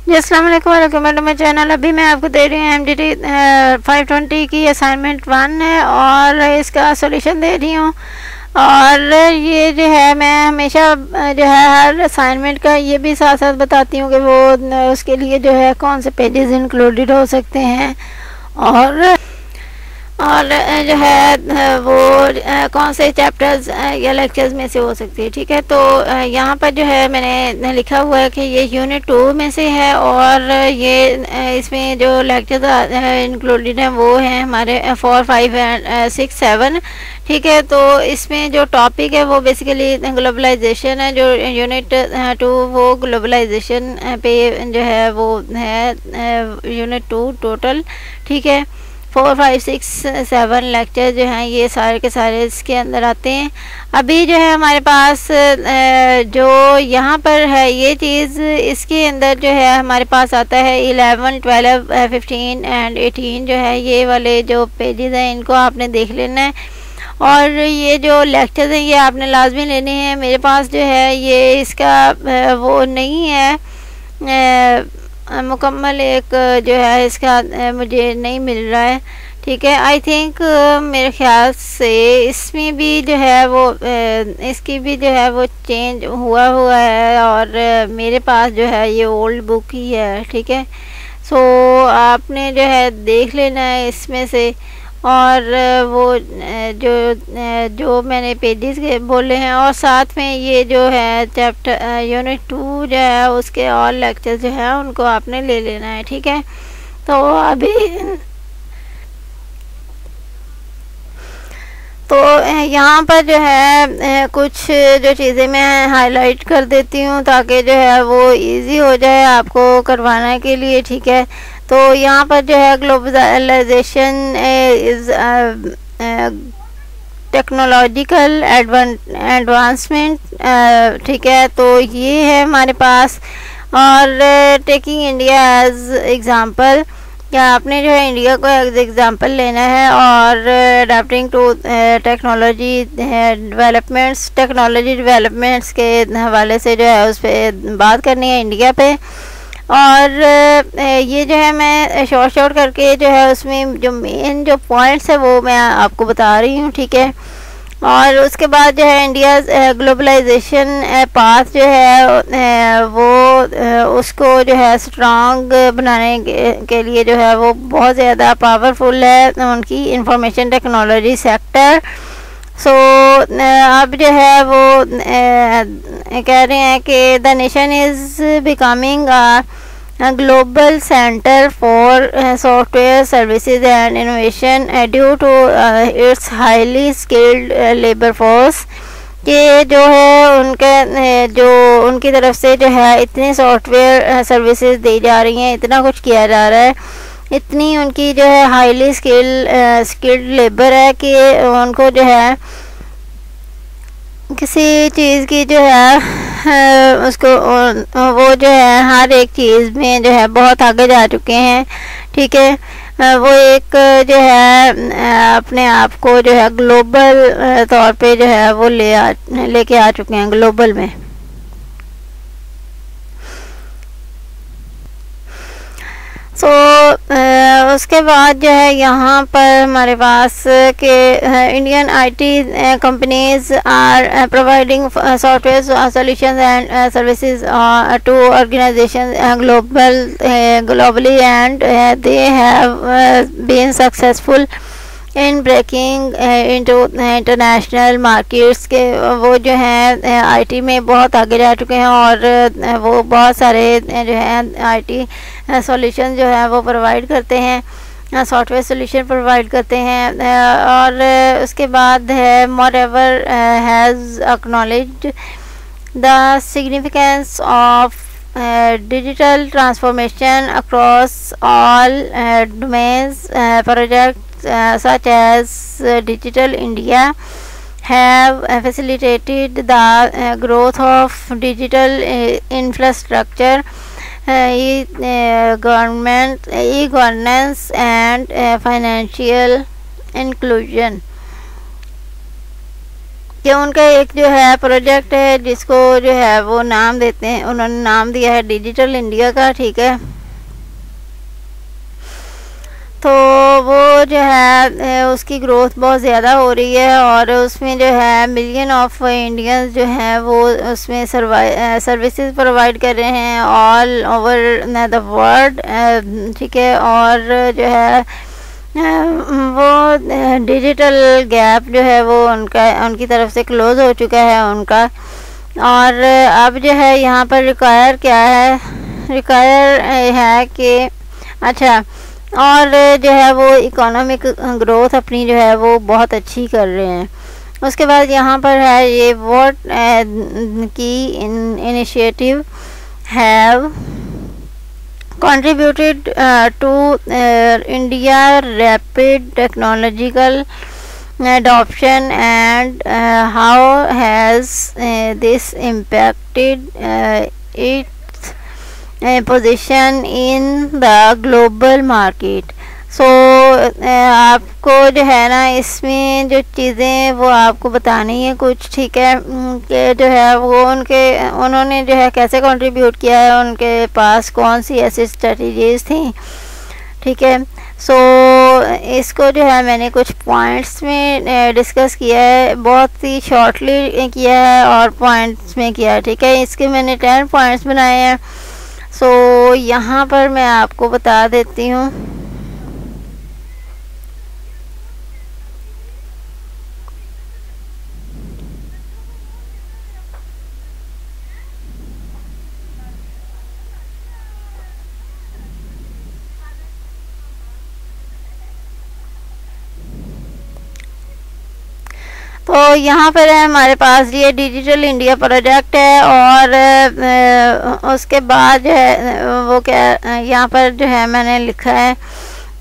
जी अस्सलाम वालेकुम चैनल अभी मैं आपको दे रही हूँ M D T five twenty की असाइनमेंट वन है और इसका सॉल्यूशन दे रही हूँ। और ये जो है, मैं हमेशा जो है, हर असाइनमेंट का ये भी साथ साथ बताती हूँ कि वो उसके लिए जो है, कौन से पेजेस इंक्लूडेड हो सकते हैं। और और जो है वो कौन से चैप्टर्स या लेक्चर्स में से हो सकती है, ठीक है? तो यहाँ पर जो है, मैंने लिखा हुआ है कि ये यूनिट टू में से है और ये इसमें जो लेक्चर्स इंक्लूडेड हैं, वो हैं हमारे four five and six seven ठीक है? तो इसमें जो टॉपिक है, वो बेसिकली ग्लोबलाइजेशन है, जो यूनिट टू वो ग्लोबलाइजेशन पे जो है, वो है यूनिट टू टोटल ठीक है? Four five six seven lecture जो हैं, ये सारे के सारे इसके अंदर आते हैं। अभी जो है हमारे पास जो यहाँ पर है, ये चीज़ इसके अंदर जो है हमारे पास आता है eleven twelve fifteen and eighteen जो है, ये वाले जो पेजेस हैं, इनको आपने देख लेना है। और ये जो लेक्चर्स हैं, ये आपने लाजमी लेने हैं। मेरे पास जो है, ये इसका वो नहीं है मुकम्मल एक जो है, इसका मुझे नहीं मिल रहा है। ठीक है आई थिंक मेरे ख्याल से इसमें भी जो है वो इसकी भी जो है वो चेंज हुआ हुआ है और मेरे पास जो है ये ओल्ड बुक ही है। ठीक है सो आपने जो है देख लेना है इसमें से। और वो जो जो मैंने पेजेस के बोले हैं और साथ में ये जो है चैप्टर यूनिट टू जो है, उसके और लेक्चर जो है, उनको आपने ले लेना है, ठीक है? तो अभी तो यहाँ पर जो है कुछ जो चीज़ें मैं हाईलाइट कर देती हूँ ताकि जो है वो इजी हो जाए आपको करवाने के लिए, ठीक है? तो यहाँ पर जो है ग्लोबलाइजेशन इज़ टेक्नोलॉजिकल एडवांसमेंट ठीक है तो ये है हमारे पास। और टेकिंग इंडिया एज एग्ज़ाम्पल या आपने जो है इंडिया को एज एग्ज़ाम्पल लेना है? और adapting to technology developments technology developments के हवाले से जो है उस पर बात करनी है इंडिया पे। और ये जो है मैं शॉर्ट शॉर्ट करके जो है उसमें जो मेन जो पॉइंट्स है वो मैं आपको बता रही हूँ, ठीक है? और उसके बाद जो है इंडिया ग्लोबलाइजेशन पाथ जो है वो उसको जो है स्ट्रांग बनाने के लिए जो है वो बहुत ज़्यादा पावरफुल है उनकी इंफॉर्मेशन टेक्नोलॉजी सेक्टर सो अब जो है वो कह रहे हैं कि the nation is becoming global centre for software services and innovation due to its highly skilled labour force कि जो है उनके uh, जो उनकी तरफ़ से जो है इतनी सॉफ्टवेयर सर्विसेज़ uh, दी जा रही हैं, इतना कुछ किया जा रहा है। इतनी उनकी जो है हाईली स्किल्ड स्किल्ड लेबर है कि उनको जो है किसी चीज़ की जो है उसको वो जो है, हर एक चीज़ में जो है, बहुत आगे जा चुके हैं, ठीक है? वो एक जो है अपने आप को जो है ग्लोबल तौर पे जो है, वो ले आ, लेके आ चुके हैं ग्लोबल में। सो so, उसके बाद जो है यहाँ पर हमारे पास के Indian IT companies are providing software solution and services to organisation global globally and they have been successful in breaking international markets के वो जो हैं आईटी में बहुत आगे जा चुके हैं और वो बहुत सारे जो हैं आईटी सॉल्यूशन जो है, वो प्रोवाइड करते हैं सॉफ्टवेयर सोल्यूशन प्रोवाइड करते हैं और उसके बाद है more ever has acknowledge the significance of digital transformation across all domains project such as uh, Digital India have uh, facilitated the uh, growth of digital uh, infrastructure e government e-governance and financial inclusion कि उनका एक जो है project है जिसको जो है वो नाम देते हैं उन्होंने नाम दिया है डिजिटल इंडिया का ठीक है तो वो जो है उसकी ग्रोथ बहुत ज़्यादा हो रही है और उसमें जो है मिलियन ऑफ़ इंडियंस जो हैं, वो उसमें सर्विसेज़ प्रोवाइड कर रहे हैं ऑल ओवर द वर्ल्ड ठीक है, और जो है वो डिजिटल गैप जो है, वो उनका, उनकी तरफ़ से क्लोज़ हो चुका है उनका। और अब जो है, यहाँ पर रिक्वायर क्या है? रिक्वायर है कि अच्छा और जो है वो इकोनॉमिक ग्रोथ अपनी जो है वो बहुत अच्छी कर रहे हैं। उसके बाद यहाँ पर है ये what uh, key initiative have contributed to India rapid technological adoption and how has this impacted it position in the global market so आपको जो है ना इसमें जो चीज़ें वो आपको बतानी है कुछ ठीक है? कि जो है वो उनके उन्होंने जो है कैसे कंट्रीब्यूट किया है? उनके पास कौन सी ऐसी स्ट्रेटजीज थी? ठीक है? सो so, इसको जो है मैंने कुछ पॉइंट्स में डिस्कस किया है। बहुत ही शॉर्टली किया है और पॉइंट्स में किया है ठीक है? इसके मैंने टेन पॉइंट्स बनाए हैं। सो so, यहाँ पर मैं आपको बता देती हूँ। तो यहाँ पर है, हमारे पास ये डिजिटल इंडिया प्रोजेक्ट है और उसके बाद है, वो क्या, यहाँ पर जो है मैंने लिखा है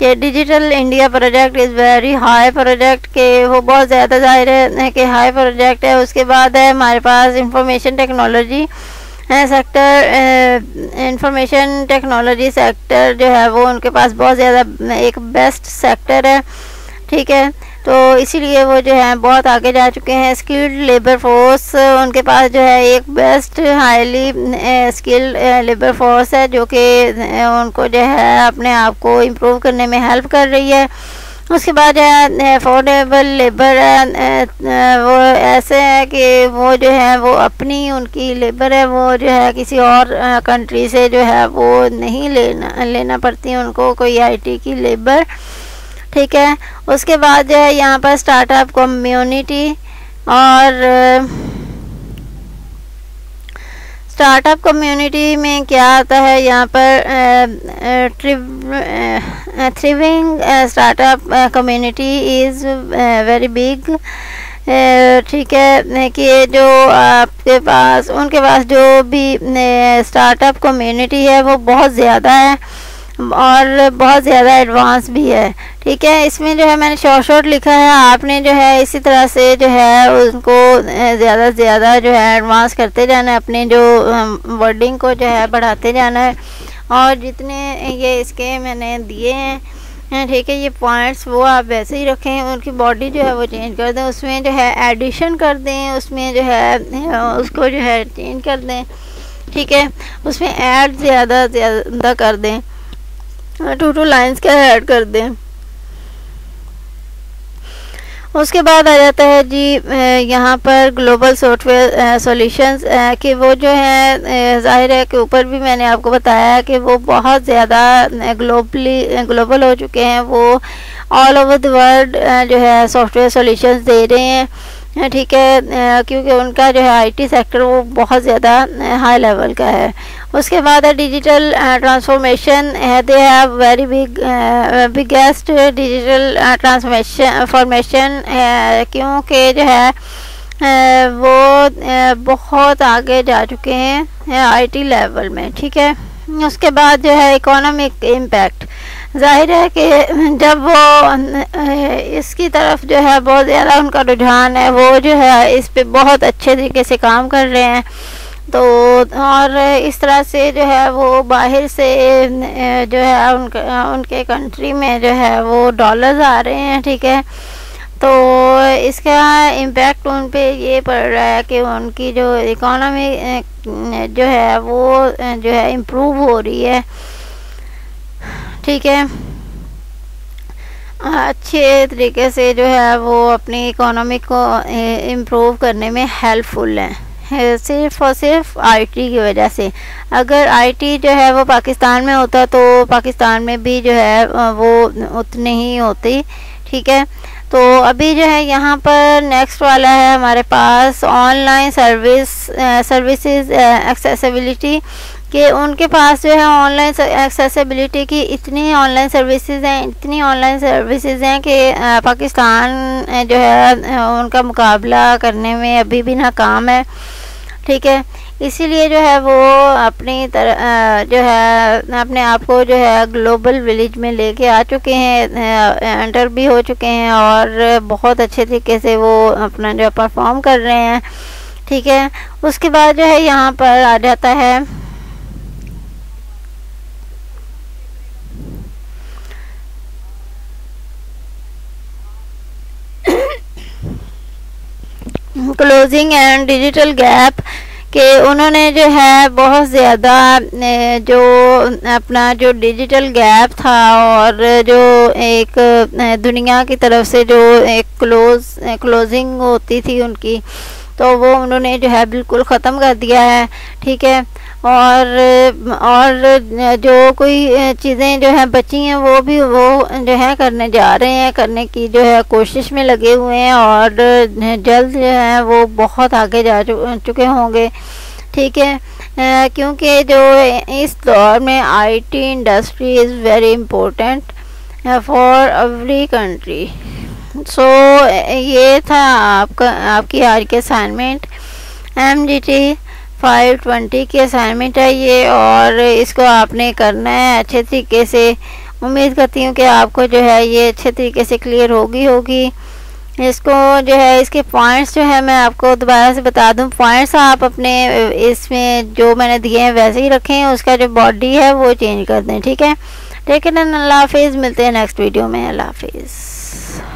कि digital India project is very high project के, वो बहुत ज़्यादा ज़ाहिर है कि हाई प्रोजेक्ट है। उसके बाद है, हमारे पास information technology sector information technology sector जो है, वो उनके पास बहुत ज़्यादा, एक बेस्ट सेक्टर है, ठीक है? तो इसीलिए वो जो है, बहुत आगे जा चुके हैं। स्किल्ड लेबर फोर्स उनके पास जो है, एक best highly skilled labour force है, जो कि उनको जो है, अपने आप को इम्प्रूव करने में हेल्प कर रही है। उसके बाद जो है अफोर्डेबल लेबर है वो ऐसे है कि वो जो है, वो अपनी उनकी लेबर है, वो जो है, किसी और कंट्री से जो है, वो नहीं लेना लेना पड़ती उनको कोई आईटी की लेबर ठीक है। उसके बाद जो है यहाँ पर स्टार्टअप कम्युनिटी और स्टार्टअप कम्युनिटी में क्या आता है? यहाँ पर thriving startup community is very big ठीक है, कि जो आपके पास, उनके पास जो भी स्टार्टअप कम्युनिटी है वो बहुत ज़्यादा है। और बहुत ज़्यादा एडवांस भी है। ठीक है? इसमें जो है मैंने शॉर्ट शॉर्ट लिखा है। आपने जो है इसी तरह से जो है उनको ज़्यादा से ज़्यादा जो है एडवांस करते जाना है। अपने जो वर्डिंग को जो है बढ़ाते जाना है। और जितने ये इसके मैंने दिए हैं ठीक है? ये पॉइंट्स वो आप वैसे ही रखें, उनकी बॉडी जो है वो चेंज कर दें। उसमें जो है एडिशन कर दें, उसमें जो है उसको जो है चेंज कर दें। ठीक है? उसमें ऐड ज़्यादा ज़्यादा कर दें। टू टू लाइंस का ऐड कर दें? उसके बाद आ जाता है जी यहाँ पर ग्लोबल सॉफ्टवेयर सॉल्यूशंस कि वो जो है ज़ाहिर है कि ऊपर भी मैंने आपको बताया है कि वो बहुत ज़्यादा ग्लोबली ग्लोबल हो चुके हैं, वो ऑल ओवर द वर्ल्ड जो है सॉफ्टवेयर सॉल्यूशंस दे रहे हैं। ठीक है क्योंकि उनका जो है आईटी सेक्टर वो बहुत ज़्यादा हाई लेवल का है। उसके बाद है डिजिटल ट्रांसफॉर्मेशन है they have very big biggest digital transformation formation क्योंकि जो है वो बहुत आगे जा चुके हैं आईटी लेवल में, ठीक है। उसके बाद जो है इकोनॉमिक इम्पैक्ट ज़ाहिर है कि जब वो इसकी तरफ़ जो है बहुत ज़्यादा उनका रुझान है, वो जो है इस पर बहुत अच्छे तरीके से काम कर रहे हैं। तो और इस तरह से जो है वो बाहर से जो है उनके उनके कंट्री में जो है वो डॉलर्स आ रहे हैं, ठीक है? तो इसका इम्पेक्ट उन पे ये पड़ रहा है कि उनकी जो इकोनॉमी जो है वो जो है इम्प्रूव हो रही है। ठीक है। अच्छे तरीके से जो है वो अपनी इकोनॉमी को इम्प्रूव करने में हेल्पफुल है। सिर्फ़ और सिर्फ़ आईटी की वजह से। अगर आईटी जो है वो पाकिस्तान में होता तो पाकिस्तान में भी जो है वो उतने ही होती, ठीक है। तो अभी जो है यहाँ पर नेक्स्ट वाला है हमारे पास ऑनलाइन सर्विस सर्विसेज़ एक्सेसिबिलिटी कि उनके पास जो है ऑनलाइन एक्सेसिबिलिटी की इतनी ऑनलाइन सर्विसेज़ हैं, इतनी ऑनलाइन सर्विसेज़ हैं कि पाकिस्तान जो है उनका मुकाबला करने में अभी भी नाकाम है। ठीक है? इसीलिए जो है वो अपनी तरह जो है, अपने आप को जो है ग्लोबल विलेज में लेके आ चुके हैं एंटर भी हो चुके हैं और बहुत अच्छे तरीके से वो अपना जो परफॉर्म कर रहे हैं। ठीक है? उसके बाद जो है यहाँ पर आ जाता है क्लोजिंग एंड डिजिटल गैप के उन्होंने जो है बहुत ज़्यादा जो अपना जो डिजिटल गैप था और जो एक दुनिया की तरफ़ से जो एक क्लोज क्लोजिंग होती थी उनकी तो वो उन्होंने जो है बिल्कुल ख़त्म कर दिया है, ठीक है? और और जो कोई चीज़ें जो हैं बची हैं, वो भी, वो जो है करने जा रहे हैं, करने की जो है कोशिश में लगे हुए हैं और जल्द जो है वो बहुत आगे जा चुके होंगे। ठीक है क्योंकि जो इस दौर में IT industry is very important for every country so ये था आपका, आपकी आज के assignment M G T five twenty की असाइनमेंट है ये और इसको आपने करना है अच्छे तरीके से। उम्मीद करती हूँ कि आपको जो है ये अच्छे तरीके से क्लियर होगी होगी। इसको जो है, इसके पॉइंट्स जो है मैं आपको दोबारा से बता दूँ। पॉइंट्स आप अपने, इसमें जो मैंने दिए हैं वैसे ही रखें, उसका जो बॉडी है वो चेंज कर दें, ठीक है? ठीक है ना अल्लाह हाफिज़ मिलते हैं नेक्स्ट वीडियो में। अल्लाह हाफिज़